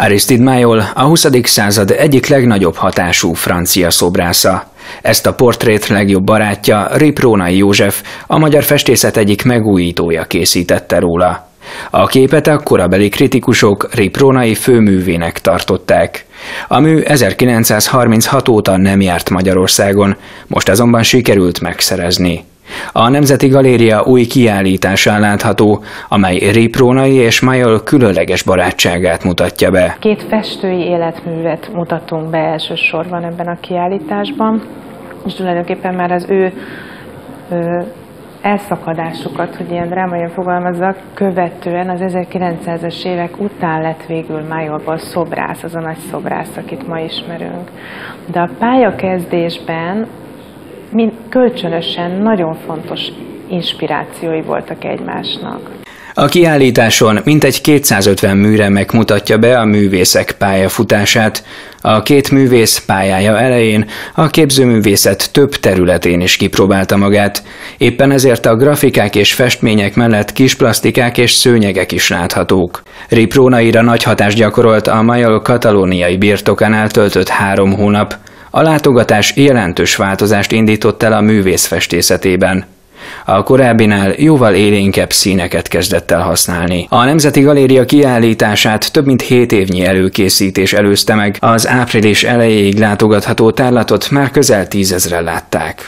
Aristide Mayol a 20. század egyik legnagyobb hatású francia szobrásza. Ezt a portrét legjobb barátja Riprónai József, a magyar festészet egyik megújítója készítette róla. A képet a korabeli kritikusok Riprónai főművének tartották. A mű 1936 óta nem járt Magyarországon, most azonban sikerült megszerezni. A Nemzeti Galéria új kiállításán látható, amely Riprónai és Majol különleges barátságát mutatja be. Két festői életművet mutatunk be elsősorban ebben a kiállításban, és tulajdonképpen már az ő ö, elszakadásukat, hogy ilyen drámaian fogalmazzak, követően az 1900-es évek után lett végül Májolból szobrász, az a nagy szobrász, akit ma ismerünk. De a pályakezdésben mind kölcsönösen nagyon fontos inspirációi voltak egymásnak. A kiállításon mintegy 250 műre megmutatja be a művészek pályafutását. A két művész pályája elején a képzőművészet több területén is kipróbálta magát. Éppen ezért a grafikák és festmények mellett kis plastikák és szőnyegek is láthatók. Riprónaira nagy hatást gyakorolt a Majol katalóniai birtokán eltöltött három hónap. A látogatás jelentős változást indított el a művész festészetében. A korábbinál jóval élénkebb színeket kezdett el használni. A Nemzeti Galéria kiállítását több mint 7 évnyi előkészítés előzte meg, az április elejéig látogatható tárlatot már közel tízezre látták.